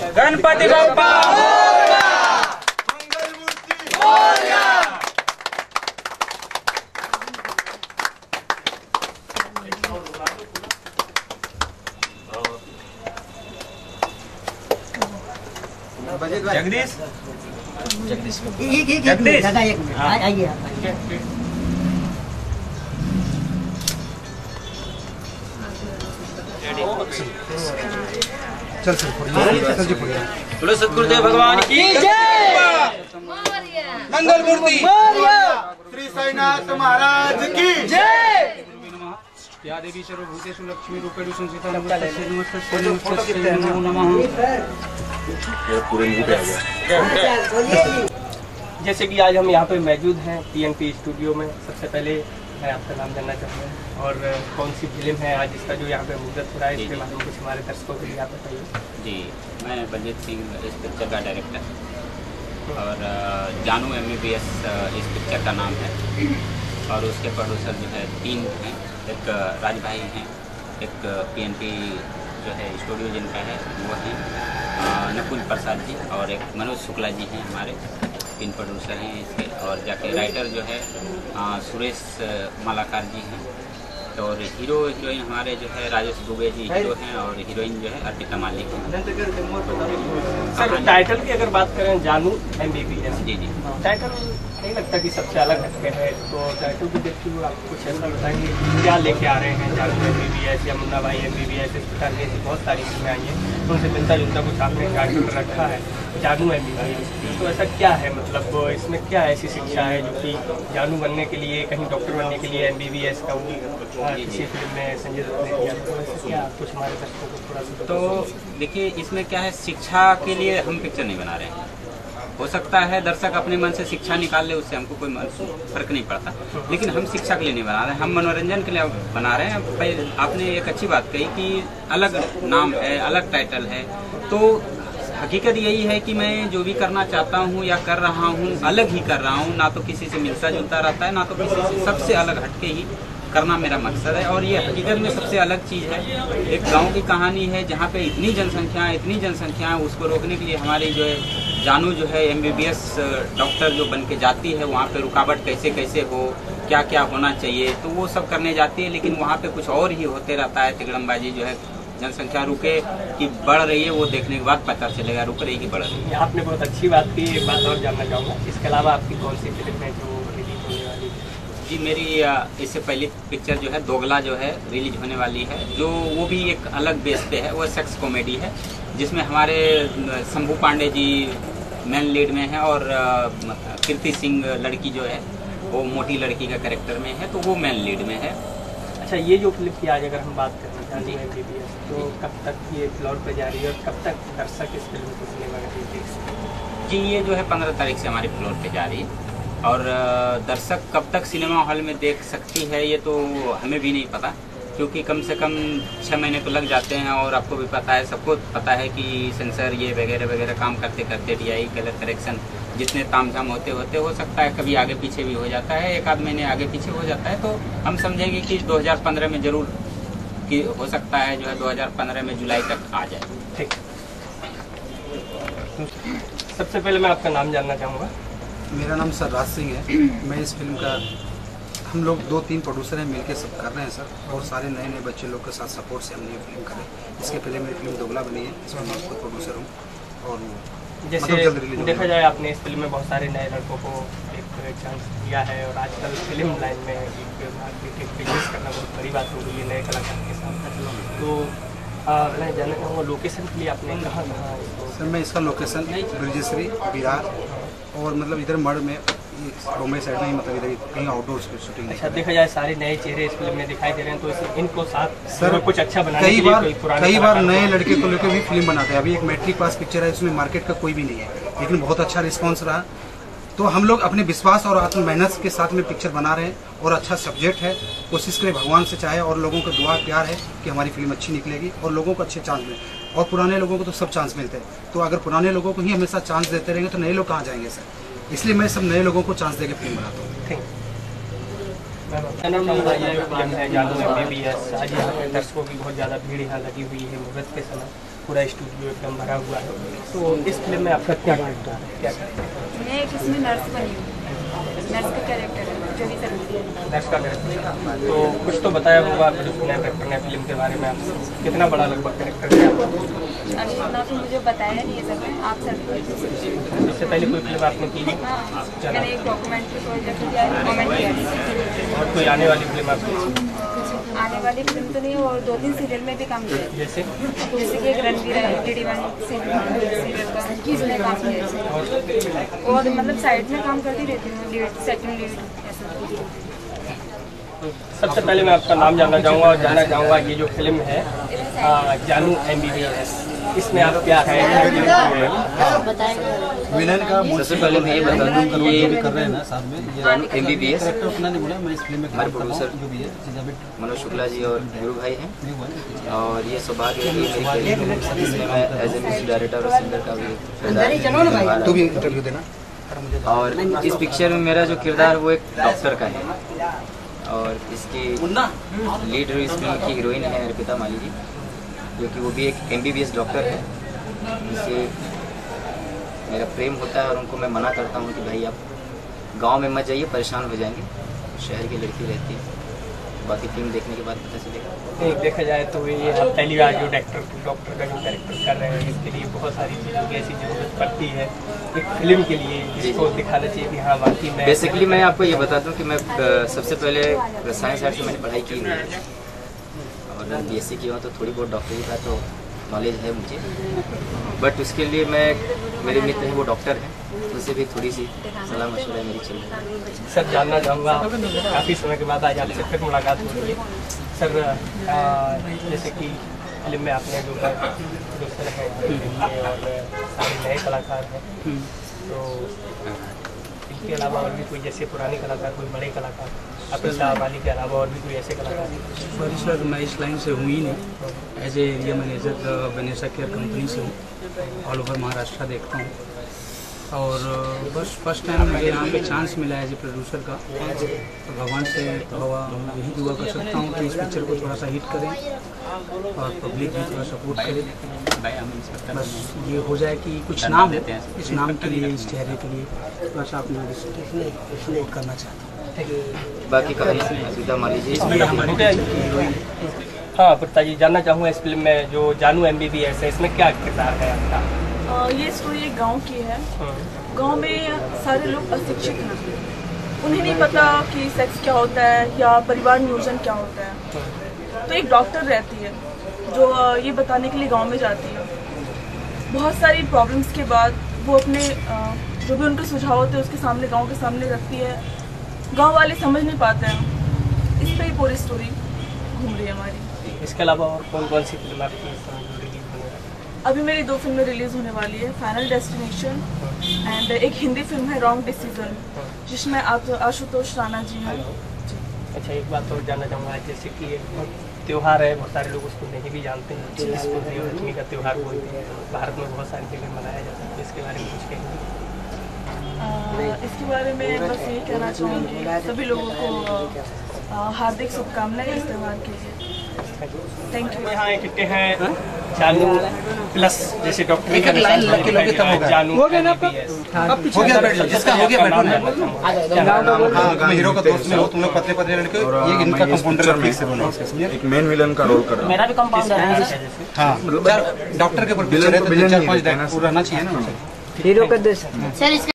गणपति बप्पा जगदीश एक एक एक जगदीश। दादा एक मिनट आइए आप आइए। चल चल जी फोड़िए बोलो सदगुरुदेव भगवान की मंगल मूर्ति। श्री साईनाथ महाराज की जय। या देवी सर्वभूतेषु लक्ष्मी रूपेण संस्थिता नमस्ते नमस्ते नमस्ते नमो नमः। जैसे कि आज हम यहाँ पे मौजूद हैं पीएनपी स्टूडियो में। सबसे पहले मैं आपका नाम जानना चाहूँगा। और कौन सी फ़िल्म है आज इसका जो यहाँ पे मुहूर्त हो रहा है इसके बारे में कुछ हमारे दर्शकों के लिए आप बताइए। जी मैं बलजीत सिंह इस पिक्चर का डायरेक्टर और जानू एम इस पिक्चर का नाम है। और उसके प्रोड्यूसर जो है तीन हैं। एक राज भाई हैं एक पीएनपी जो है स्टूडियो जिनका है वो हैं। नकुल प्रसाद जी और एक मनोज शुक्ला जी हैं हमारे। तीन प्रोड्यूसर हैं इसके और जाके राइटर जो है अ, सुरेश मालाकार जी हैं। और हीरो हीरोइन हमारे जो है राजेश दुबे जी हीरो हैं और हीरोइन जो है अर्पिता मालिक हैं टाइटल की अगर बात करें जानू एम बी बी एस जी जी। टाइटल नहीं लगता कि सबसे अलग हटके है। तो टाइटल को देखते हुए आपको कुछ ऐसा बताएँगे कि क्या लेके आ रहे हैं जानू एम बी बी एस या मुन्ना भाई एम बी बी एस इस प्रकार की ऐसी बहुत सारी फ़िल्में आई हैं। उनसे मिलता जुलता कुछ आपने टाइटल रखा है, जानू एम बी बी एस तो ऐसा क्या है? मतलब इसमें क्या ऐसी शिक्षा है जो कि जानू बनने के लिए, कहीं डॉक्टर बनने के लिए एम बी बी एस का वो किसी फ़िल्म में संजय दत्त ने किया। तो कुछ हमारे दर्शकों को थोड़ा सा तो देखिए, इसमें क्या है, शिक्षा के लिए हम पिक्चर नहीं बना रहे हैं। हो सकता है दर्शक अपने मन से शिक्षा निकाल ले, उससे हमको कोई फ़र्क नहीं पड़ता। लेकिन हम शिक्षा के लिए नहीं बना रहे हम मनोरंजन के लिए बना रहे हैं। आपने एक अच्छी बात कही कि अलग नाम है, अलग टाइटल है। तो हकीकत यही है कि मैं जो भी करना चाहता हूँ या कर रहा हूँ, अलग ही कर रहा हूँ। ना तो किसी से मिलता जुलता रहता है, ना तो किसी से, सबसे अलग हटके ही करना मेरा मकसद है। और ये हकीकत में सबसे अलग चीज़ है। एक गाँव की कहानी है जहाँ पे इतनी जनसंख्या है इतनी जनसंख्या है उसको रोकने के लिए हमारी जो है, जानू जो है एमबीबीएस डॉक्टर जो बन के जाती है, वहाँ पे रुकावट कैसे कैसे हो क्या क्या होना चाहिए तो वो सब करने जाती है, लेकिन वहाँ पे कुछ और ही होते रहता है। तिगड़मबाजी जो है, जनसंख्या रुके कि बढ़ रही है, वो देखने के बाद पता चलेगा, रुक रही कि बढ़ रही है। आपने बहुत अच्छी बात की, एक बात और जानना चाहूँगा। इसके अलावा आपकी कौन सी फ़िल्म है जो रिलीज़ होने वाली है? जी मेरी इससे पहली पिक्चर जो है दोगला जो है रिलीज़ होने वाली है। जो वो भी एक अलग बेस पे है वो सेक्स कॉमेडी है जिसमें हमारे शंभू पांडे जी मेन लीड में है और कीर्ति सिंह लड़की जो है वो मोटी लड़की का करेक्टर में है तो वो मेन लीड में है। अच्छा ये जो फ़िल्म की आज अगर हम बात करें जानू है तो कब तक ये फ्लोर पे जा रही है और कब तक दर्शक इस फ़िल्म को सिनेमा में देख सकते जी ये जो है पंद्रह तारीख से हमारी फ्लोर पे जा रही है। और दर्शक कब तक सिनेमा हॉल में देख सकती है, ये तो हमें भी नहीं पता, क्योंकि कम से कम छः महीने तो लग जाते हैं और आपको भी पता है, सबको पता है कि सेंसर ये वगैरह वगैरह काम करते करते डी कलर करेक्शन जितने ताम तामझाम होते होते हो सकता है, कभी आगे पीछे भी हो जाता है, एक आध महीने आगे पीछे हो जाता है तो हम समझेंगे कि 2015 में ज़रूर कि हो सकता है जो है 2015 में जुलाई तक आ जाए। ठीक। सबसे पहले मैं आपका नाम जानना चाहूँगा। मेरा नाम सर राज सिंह है। मैं इस फ़िल्म का हम लोग दो तीन प्रोड्यूसर हैं मिलके सब कर रहे हैं सर। और सारे नए नए बच्चे लोग के साथ सपोर्ट से हमने ये फ़िल्म करी इसके पहले मेरी फ़िल्म दोगला बनी है इसमें मैं खुद प्रोड्यूसर हूँ। और जैसे मतलब देखा जाए आपने इस फ़िल्म में बहुत सारे नए लड़कों को एक चांस दिया है। और आजकल फ़िल्म लाइन में एक बिज़नेस करना बहुत बड़ी बात हो गई है नए कलाकार के साथ। तो मैं जानना चाहूँगा लोकेशन के लिए आपने कहाँ कहाँ सर मैं इसका लोकेशन ब्रिजेश्री विरार और मतलब इधर मड़ में बॉम्बे साइड में मतलब इधर कहीं आउटडोर शूटिंग अच्छा देखा जाए सारे नए चेहरे इस फ़िल्म में दिखाई दे रहे हैं तो इनको साथ सर कुछ अच्छा बनाने कई बार कई बार नए लड़के को लेकर भी फ़िल्म बनाते हैं। अभी एक मैट्रिक पास पिक्चर है उसमें मार्केट का कोई भी नहीं है। लेकिन बहुत अच्छा रिस्पॉन्स रहा। तो हम लोग अपने विश्वास और आत्म मेहनत के साथ में पिक्चर बना रहे हैं और अच्छा सब्जेक्ट है। कोशिश करें भगवान से चाहे और लोगों का दुआ प्यार है कि हमारी फ़िल्म अच्छी निकलेगी और लोगों को अच्छे चांस मिले। और पुराने लोगों को तो सब चांस मिलते हैं। तो अगर पुराने लोगों को ही हमेशा चांस देते रहेंगे तो नए लोग कहाँ जाएँगे सर? इसलिए मैं सब नए लोगों को चांस देकर फ़िल्म बनाता हूँ। है यहाँ दर्शकों की बहुत ज़्यादा भीड़ यहाँ लगी हुई है मुहूर्त के समय। पूरा स्टूडियो एकदम भरा हुआ है। तो इस फ़िल्म में आपका क्या कैरेक्टर है? क्या? मैं एक इसमें नर्स बनी नर्स का कैरेक्टर है का कैरेक्टर तो कुछ तो बताया होगा प्रोड्यूसर ने डायरेक्टर ने फ़िल्म के बारे में आपसे कितना बड़ा लगभग कैरेक्टर है आपका? तो मुझे बताया नहीं है सब आप सर्विस इससे पहले कोई फ़िल्म आपने की? हाँ मैंने एक डॉक्यूमेंट्री प्रोजेक्ट किया है और कोई आने वाली फ़िल्म आपकी? वाली फ़िल्म तो नहीं और दो तीन सीरियल में भी काम किया जैसे? जैसे कि एक रणवीर है डी डी वन सीरियल का उसमें काम किया और? मतलब साइड में काम करती रहती हूँ लीड सेकंड लीड ऐसा सबसे पहले मैं आपका नाम जानना चाहूँगा और जानना चाहूँगा ये जो फ़िल्म है जानू एम इसमें आप क्या है? विलन का सबसे पहले मैं ये बता दूँ कि ये कर रहे हैं ना साथ में ये M B B S character अपना नहीं बोला मैं इस फ़िल्म में हमारे प्रोड्यूसर जो भी है मनोज शुक्ला जी और गुरु भाई हैं। और ये सौभाग्य है कि मेरी कैरियर इसमें मैं एज ए म्यूज़िक डायरेक्टर और सिंगर का भी किरदार तू भी इंटरव्यू देना। और इस पिक्चर में मेरा जो किरदार वो एक डॉक्टर का है। और इसकी लीड इस फ़िल्म की हीरोइन है अर्पिता माली जी जो कि वो भी एक एमबीबीएस डॉक्टर है। जिससे मेरा प्रेम होता है और उनको मैं मना करता हूँ कि भाई आप गाँव में मत जाइए परेशान हो जाएँगे। शहर की लड़की रहती है। बाकी फ़िल्म देखने के बाद पता चलेगा। नहीं देखा जाए तो ये आप पहली बार जो डॉक्टर डॉक्टर का जो कैरेक्टर कर रहे हैं इसके लिए बहुत सारी चीज़ों की ऐसी ज़रूरत पड़ती है। एक फ़िल्म के लिए जिसको दिखाना चाहिए कि हाँ वाकई में बेसिकली मैं आपको ये बता दूँ कि मैं सबसे पहले साइंस साइड से मैंने पढ़ाई की हुई है। और एस सी किया हूँ तो थोड़ी बहुत डॉक्टरी का तो नॉलेज है मुझे। बट उसके लिए मैं मेरे मित्र हैं वो डॉक्टर हैं। उनसे भी थोड़ी सी सलाह मशवरा मेरी चल रही है सर जानना चाहूँगा काफ़ी समय के बाद आज आपसे फिर मुलाकात हो रही है सर आ, जैसे कि फ़िल्म में आपने जो है है और सारे नए कलाकार हैं तो इनके अलावा और भी कोई जैसे पुराने कलाकार, कोई बड़े कलाकार अपिता वाली के अलावा और भी कोई ऐसे कलाकार? सॉरी सर मैं इस लाइन से हूँ ही नहीं। As a area manager Vanessa care company से हूँ। ऑल ओवर महाराष्ट्र देखता हूँ। और बस फ़र्स्ट टाइम मुझे यहाँ पे चांस मिला है जी प्रोड्यूसर का। तो भगवान से भगवा यही दुआ कर सकता हूँ कि इस पिक्चर को थोड़ा सा हिट करें और पब्लिक भी थोड़ा सपोर्ट करे। बस ये हो जाए कि कुछ नाम हो। इस नाम के लिए इस चेहरे के लिए थोड़ा सा अपना सपोर्ट करना चाहता हूँ। बाकी कहानी हो। गया? हीरोइन हाँ। पुत्ता जी जानना चाहूँगा इस फ़िल्म में जो जानू एम बी बी एस है इसमें क्या किरदार है आपका? ये स्टोरी एक गाँव की है। हम्म, गाँव में सारे लोग अशिक्षित हैं। उन्हें नहीं पता कि सेक्स क्या होता है या परिवार नियोजन क्या होता है। तो एक डॉक्टर रहती है जो ये बताने के लिए गाँव में जाती है। बहुत सारी प्रॉब्लम्स के बाद वो अपने जो भी उनके सुझाव होते हैं उसके सामने गाँव के सामने रखती है। गाँव वाले समझ नहीं पाते हैं। इस पर ही पूरी स्टोरी घूम रही है हमारी। इसके अलावा और कौन कौन सी फ़िल्म आपकी अभी मेरी दो फ़िल्में रिलीज़ होने वाली है फाइनल डेस्टिनेशन एंड एक हिंदी फ़िल्म है रॉन्ग डिसीज़न जिसमें आप आशुतोष राणा जी हैं। अच्छा एक बात और जानना चाहूँगा जैसे कि एक त्यौहार है बहुत सारे लोग उसको नहीं भी जानते हैं जिसको देवलक्ष्मी का त्यौहार बोलते हैं भारत में बहुत सारी जगह मनाया जाता है तो इसके बारे में कुछ कहेंगे इसके बारे में बस यही कहना चाहूँगी सभी लोगों को हार्दिक शुभकामनाएँ इस त्यौहार के लिए। थैंक यू यहाँ इकट्ठे हैं जानू प्लस जैसे डॉक्टर एक-एक लाइन लग के लोगे तब होगा। जानू हो गया ना आपका? हो गया बैठ जिसका हो गया बैठो हाँ। मैं हीरो का दोस्त में हो तुम लोग पतले पतले लड़के ये इनका कंपाउंडर है। फिक्स होना इसका एक मेन विलन का रोल कर रहा मेरा भी कंपाउंडर है। हाँ। चार डॉक्टर के ऊपर है तो चार पाँच देखते रहना चाहिए ना। हीरो का देश सर इसका